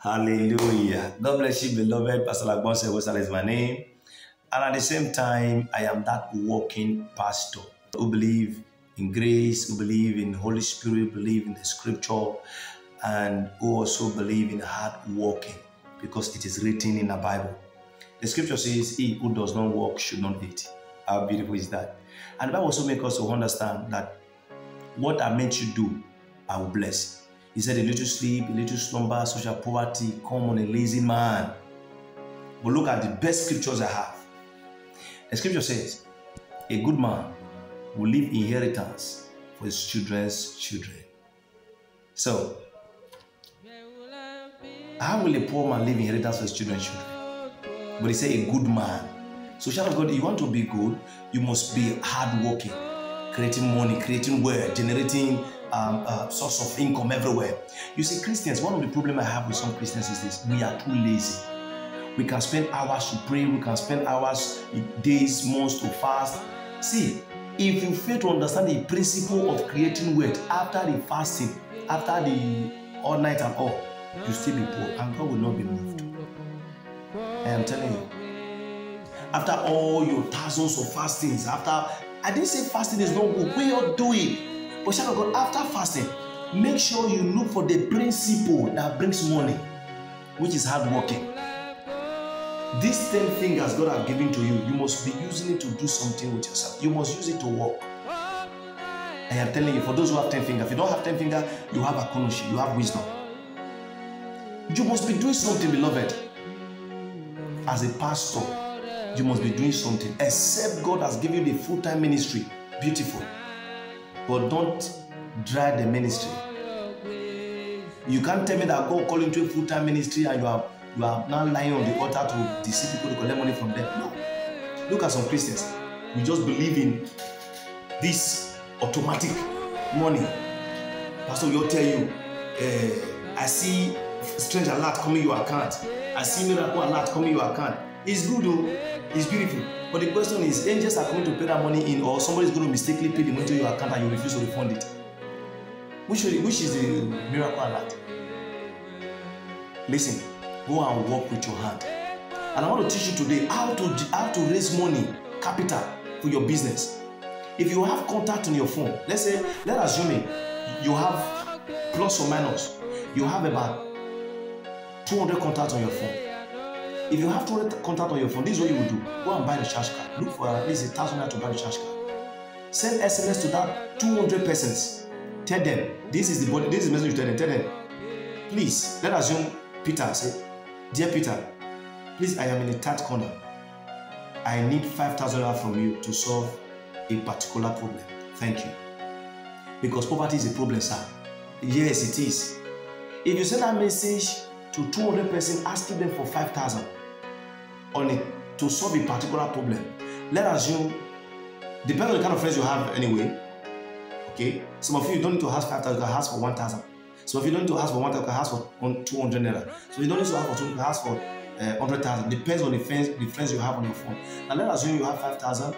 Hallelujah. God bless you, beloved. Pastor Lagbonse Wosala is my name. And at the same time, I am that walking pastor who believe in grace, who believe in Holy Spirit, believe in the scripture, and who also believe in hard working because it is written in the Bible. The scripture says, He who does not work should not eat. How beautiful is that? And the Bible also makes us to understand that what I meant you do, I will bless. He said, A little sleep, a little slumber, social poverty, come on a lazy man. But look at the best scriptures I have. The scripture says, A good man will leave inheritance for his children's children. So, how will a poor man leave inheritance for his children's children? But he said, A good man. So, child of God, you want to be good, you must be hardworking, creating money, creating wealth, generating um, uh, source of income everywhere. You see, Christians, one of the problem I have with some Christians is this: we are too lazy. We can spend hours to pray, we can spend hours, days, months to fast. See, if you fail to understand the principle of creating wealth after the fasting, after the all night and all, you still be poor, and God will not be moved. I am telling you. After all your thousands of fastings, after I didn't say fasting is not good, we all do it. But child of God, after fasting, make sure you look for the principle that brings money, which is hard working. These 10 fingers God has given to you, you must be using it to do something with yourself. You must use it to work. I am telling you, for those who have 10 fingers, if you don't have 10 fingers, you have a akonoshi, you have wisdom. You must be doing something, beloved. As a pastor, you must be doing something. Except God has given you the full-time ministry. Beautiful. But don't drag the ministry. You can't tell me that God called you to a full-time ministry and you are you are now lying on the altar to deceive people to collect money from them. No. Look at some Christians. We just believe in this automatic money. Pastor will tell you, uh, I see strange alert coming your account. I see miracle alert coming your account. It's good though. It's beautiful. But the question is, angels are coming to pay that money in, or somebody is going to mistakenly pay the money to your account and you refuse to refund it. Which, which is the miracle alert? Listen, go and work with your hand. And I want to teach you today how to how to raise money, capital for your business. If you have contact on your phone, let's say, let us assume you have plus or minus, you have about 200 contacts on your phone. If you have 200 contact on your phone, this is what you will do. Go and buy the charge card. Look for at least a thousand to buy the charge card. Send SMS to that 200 persons. Tell them, this is the body, this is the message you tell them. Tell them, please, let us assume Peter say, Dear Peter, please, I am in the third corner. I need 5,000 naira from you to solve a particular problem. Thank you. Because poverty is a problem, sir. Yes, it is. If you send that message to 200 persons asking them for 5,000 on it to solve a particular problem, let us assume, depending on the kind of friends you have anyway, okay? Some of you don't need to ask 5,000, you can ask for 1,000. So if you don't need to ask for 1,000, you can ask for 200 naira. So you don't need to ask for 200, you can ask for uh, 100,000. Depends on the friends, the friends you have on your phone. Now let us assume you have 5,000,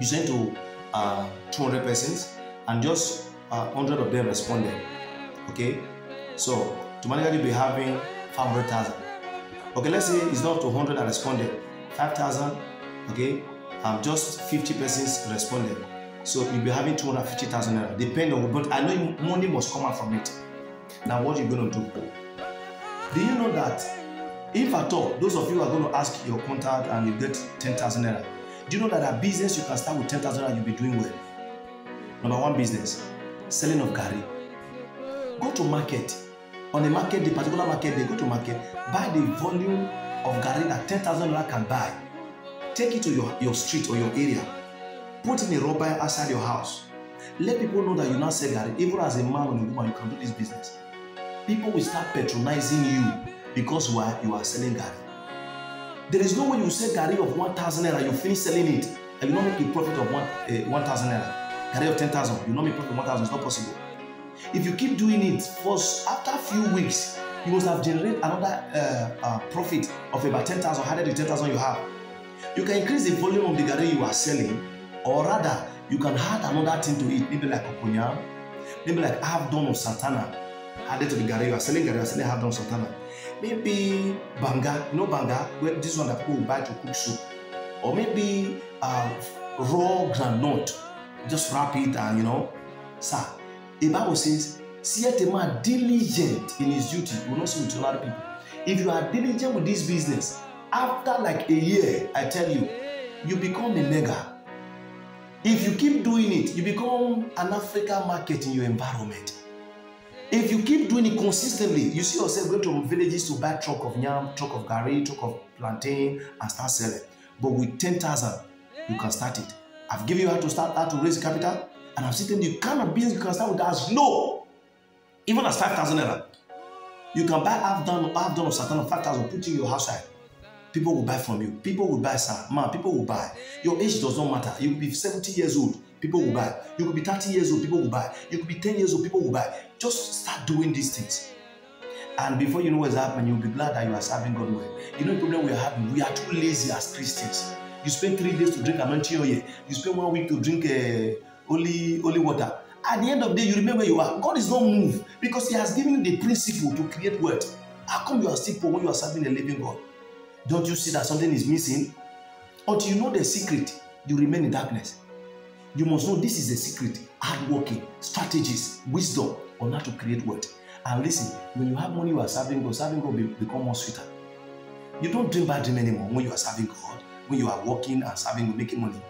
you send to uh, 200 persons, and just uh, 100 of them responded. Okay? So automatically be having 500,000. Okay, let's say it's not to 100 that responded, 5,000, okay, um, just 50 persons responded. So you'll be having 250,000 naira, depending on, but I know money must come out from it. Now, what you're going to do? Do you know that if at all, those of you are going to ask your contact and you get 10,000 naira, do you know that a business you can start with 10,000 naira, you'll be doing well? Number one business, selling of gari. Go to market. On the market, the particular market, they go to market, buy the volume of Gary that 10,000 naira can buy. Take it to your, your street or your area. Put in a rubber outside your house. Let people know that you now sell Gary. Even as a man or a woman, you can do this business. People will start patronizing you because are, you are selling Gary. There is no way you sell Gary of 1,000 naira, you finish selling it, and you not make a profit of 1,000 uh, 1, naira. Gary of 10,000, you not make profit of 1,000, it's not possible. If you keep doing it, for after a few weeks, you must have generated another uh, uh, profit of about 10,000 added to 10,000 you have. You can increase the volume of the Gary you are selling, or rather, you can add another thing to it, maybe like okonya, maybe like half done of satana added to the Gary you are selling Gary, you are selling half done of satana. maybe banga, you know banga, where this one that people buy to cook soup, or maybe uh, raw granite, just wrap it and you know, sir. The Bible says, "See a man diligent in his duty, will not see with other people." If you are diligent with this business, after like a year, I tell you, you become a mega. If you keep doing it, you become an African market in your environment. If you keep doing it consistently, you see yourself going to villages to buy truck of yam, truck of gari, truck of plantain, and start selling. But with 10,000, you can start it. I've given you how to start, how to raise capital, and I've seen the kind of business you can start with as low, even as 5,000 naira. You can buy half done, half done of Satan of 5,000, put in your house side. People will buy from you. People will buy, sir. Man, people will buy. Your age does not matter. You could be 70 years old, people will buy. You could be 30 years old, people will buy. You could be 10 years old, people will buy. Just start doing these things. And before you know what's happening, you'll be glad that you are serving God well. You know the problem we are having? We are too lazy as Christians. You spend three days to drink anointing oil. You spend one week to drink uh, holy, holy water. At the end of the day, you remember where you are. God is not moved because He has given you the principle to create wealth. How come you are still poor when you are serving a living God? Don't you see that something is missing? Until you know the secret, you remain in darkness. You must know this is the secret hard working, strategies, wisdom on how to create wealth. And listen, when you have money, you are serving God, serving God will become more sweeter. You don't dream bad dream anymore when you are serving God, when you are working and serving, making money.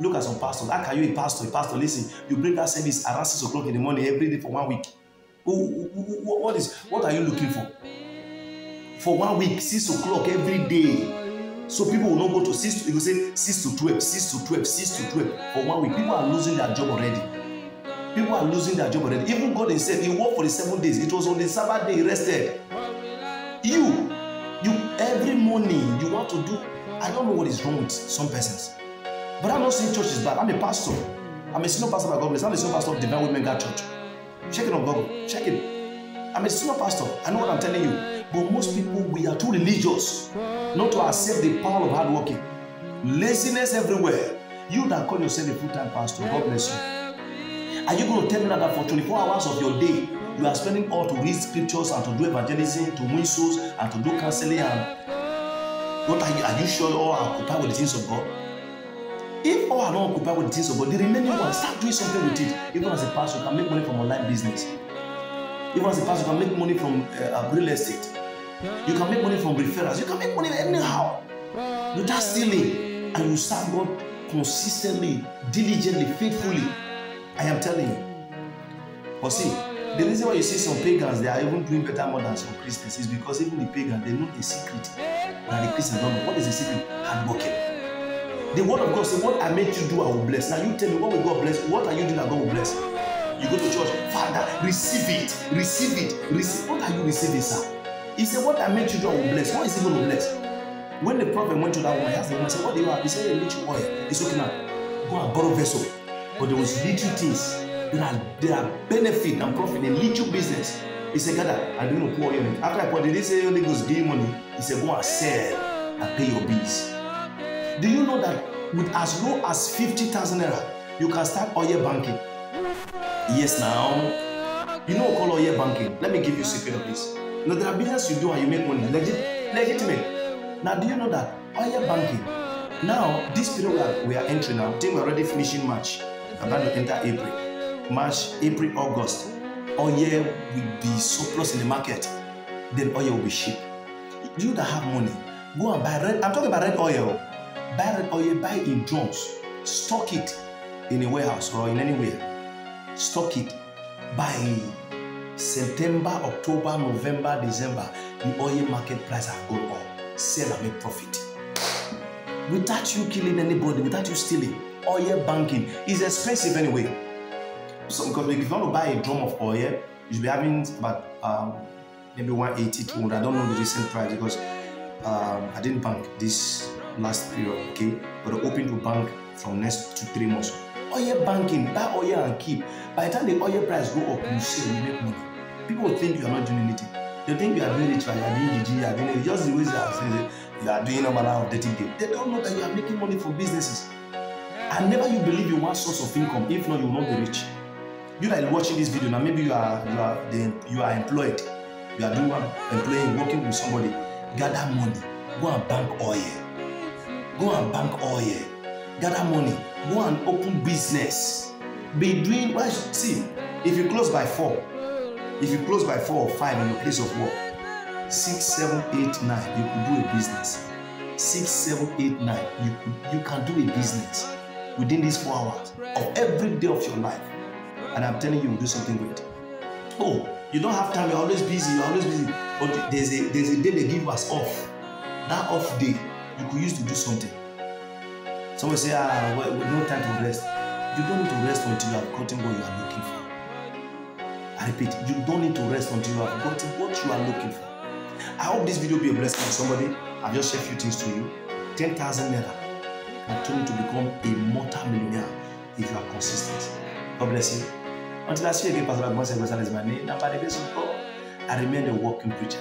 Look at some pastors. How can you a pastor? A pastor, listen, you bring that service around 6 o'clock in the morning every day for one week. What is what are you looking for? For one week, 6 o'clock every day. So people will not go to 6 you will say 6 to 12, 6 to 12, 6 to 12 for one week. People are losing their job already. People are losing their job already. Even God himself, he worked for the seven days. It was on the Sabbath day he rested. You, you every morning you want to do. I don't know what is wrong with some persons. But I'm not saying church is bad. I'm a pastor. I'm a senior pastor by God bless. I'm a senior pastor of Divine Women God Church. Check it on Google. Check it. I'm a senior pastor. I know what I'm telling you. But most people, we are too religious not to accept the power of hard working. Laziness everywhere. You that call yourself a full-time pastor, God bless you. Are you going to tell me that for 24 hours of your day, you are spending all to read scriptures and to do evangelism, to win souls, and to do counseling? And what are you? Are you sure all are occupied with the things of God? If all occupied with the things of God, the remaining ones start doing something with it. Even as a pastor, you can make money from online business. Even as a pastor, you can make money from uh, real estate. You can make money from referrals. You can make money anyhow. Without stealing. And you serve God consistently, diligently, faithfully. I am telling you. But see, the reason why you see some pagans, they are even doing better more than some Christians is because even the pagans, they know the secret that the Christians don't know. What is the secret? Hard. The word of God says, What I made you do, I will bless. Now you tell me, what will God bless? What are you doing that God will bless? You go to church, Father, receive it, receive it, receive. What are you receiving, sir? He said, What I made you do, I will bless. What is he going to bless? When the prophet went to that woman, he asked the woman, said, What do you have? He said, A little oil. He's looking at, Go and borrow vessel. But there was little things. There are, there are benefit and profit in little business. He said, Gather, I'm going to pour oil in. After I poured it, he said, Holy Ghost, give money. He said, Go and sell and pay your bills. Do you know that with as low as 50,000 naira, you can start oil banking? Yes, now. You know call oil banking? Let me give you a secret of this. Now, there are business you do and you make money. Legit, legitimate. Now, do you know that oil banking? Now, this period we are, entering now, I think we're already finishing March. I'm about to enter April. March, April, August. Oil will be surplus in the market. Then oil will be cheap. You that have money, go and buy red. I'm talking about red oil. Buy or you buy in drums, stock it in a warehouse or in anywhere. Stock it. By September, October, November, December, the oil market price have gone up. Sell and make profit. Without you killing anybody, without you stealing, oil banking is expensive anyway. So, because if you want to buy a drum of oil, you should be having about um, maybe 180, 200. I don't know the recent price because um, I didn't bank this last period, okay? But I'm hoping to bank from next two, three months. Oil banking, buy oil and keep. By the time the oil price go up, you sell, you make money. People think you are not doing anything. They think you are doing it you are doing GG, you are doing it. Just the way they are saying you are doing no matter of dirty game. They don't know that you are making money for businesses. And never you believe you want source of income. If not, you will not be rich. You that watching this video now, maybe you are you are the, you are employed. you are doing one employing working with somebody gather money go and bank oil go and bank oil gather money. Go and open business. Be doing why see if you close by four if you close by four or five in your place of work six seven eight nine you could do a business. Six seven eight nine you you can do a business within these four hours of every day of your life. And i'm telling you you will do something great. Oh you don't have time. You're always busy. You're always busy. But there's a there's a day they give us off. That off day you could use to do something. Someone say ah well, no time to rest. You don't need to rest until you have gotten what you are looking for. I repeat you don't need to rest until you have gotten what you are looking for. I hope this video be a blessing to somebody. I've just shared a few things to you. 10,000 naira can turn you to become a multi-millionaire if you are consistent. God bless you. Until i see you again pastor agbosa is my name now by the grace of god i remain a walking preacher